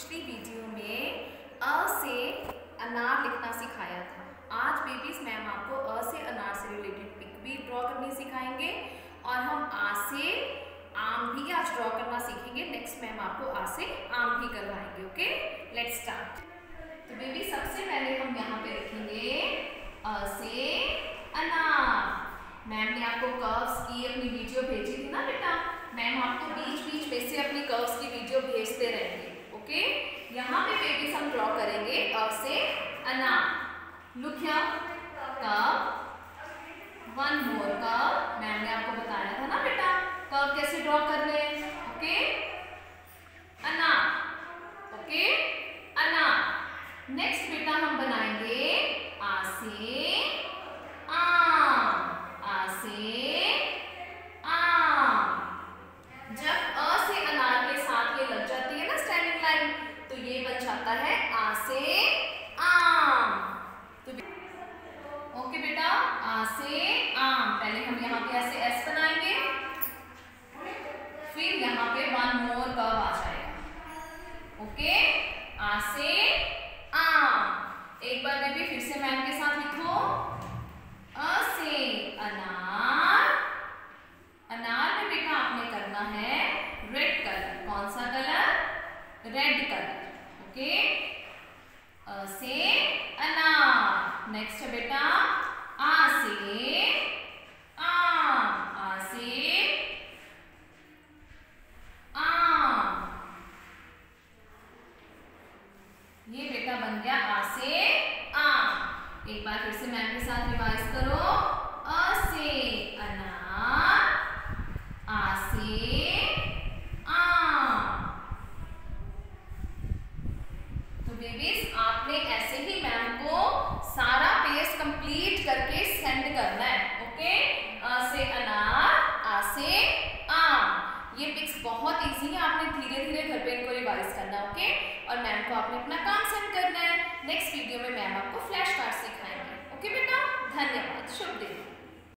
पिछली वीडियो में अ से अनार लिखना सिखाया था। आज बेबीज मैम आपको अ से अनार से रिलेटेड पिक भी ड्रॉ करनी सिखाएँगे और हम आ से आम भी आज ड्रॉ करना सीखेंगे। नेक्स्ट मैम आपको आ से आम भी करवाएँगे ओके लेट्स स्टार्ट तो बेबी सबसे पहले हम यहाँ पे रखेंगे अ से अनार। मैम ने आपको कर्व्स की अपनी वीडियो भेजी थी ना बेटा? मैम आपको बीच बीच में से अपनी कर्व्स की वीडियो भेजते रहेंगे। ओके? यहाँ पे बेबीज हम ड्रॉ करेंगे अब से अनार लुक कर्व वन मोर का मैम ने आपको बताया था ना बेटा। कब कैसे ड्रॉ करने ओके अनार ओके अनार नेक्स्ट बेटा हम बनाएँगे आ से आम आ से आम जब अ से अनार के साथ ये लग जाती है ना स्टैंडिंग लाइन तो ये बन जाता है आ से आम तो ओके बेटा आ से आम पहले हम यहाँ पे ऐसे एस बनाएँगे? फिर यहाँ पे वन मोर कर्व आ जाएगा। ओके आ से आम एक बार बेबी फिर से मैम के साथ लिखो। अ से अनार। अनार में बेटा आपने करना है रेड कलर कौन सा colour red colour okay uh से अनार नेक्स्ट है बेटा आ से आम आ से आम ये बेटा बन गया आ से आम। एक बार फिर से मैम के साथ रिवाइज करो। अ से अनार आ से आम। तो बेबीज आपने ऐसे ही मैम को सारा पेज कंप्लीट करके सेंड करना है ओके अ से अनार आ से आम। ये पिक्स बहुत इजी है, आपने धीरे धीरे घर पे इनको रिवाइज करना ओके और मैम को आपने अपना काम नेक्स्ट वीडियो में मैम आपको